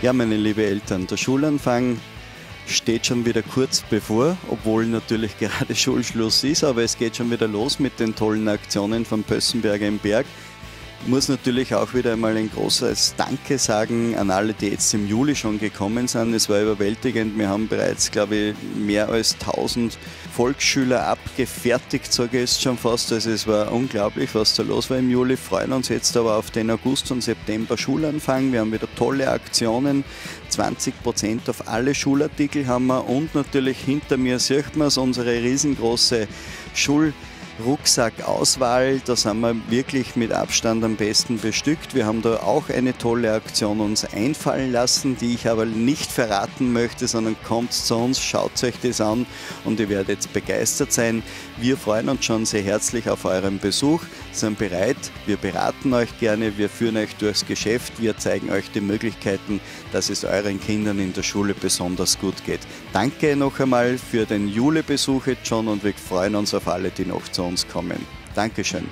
Ja, meine liebe Eltern, der Schulanfang steht schon wieder kurz bevor, obwohl natürlich gerade Schulschluss ist, aber es geht schon wieder los mit den tollen Aktionen von Pössenberger im Berg. Ich muss natürlich auch wieder einmal ein großes Danke sagen an alle, die jetzt im Juli schon gekommen sind. Es war überwältigend. Wir haben bereits, glaube ich, mehr als 1000 Volksschüler abgefertigt, sage ich jetzt schon fast. Also es war unglaublich, was da los war im Juli. Freuen uns jetzt aber auf den August und September Schulanfang. Wir haben wieder tolle Aktionen. 20 Prozent auf alle Schulartikel haben wir und natürlich hinter mir sieht man es, unsere riesengroße Schul- Rucksackauswahl, da sind wir wirklich mit Abstand am besten bestückt. Wir haben da auch eine tolle Aktion uns einfallen lassen, die ich aber nicht verraten möchte, sondern kommt zu uns, schaut euch das an und ihr werdet begeistert sein. Wir freuen uns schon sehr herzlich auf euren Besuch, sind bereit, wir beraten euch gerne, wir führen euch durchs Geschäft, wir zeigen euch die Möglichkeiten, dass es euren Kindern in der Schule besonders gut geht. Danke noch einmal für den Julebesuch jetzt schon und wir freuen uns auf alle, die noch zu uns kommen. Dankeschön.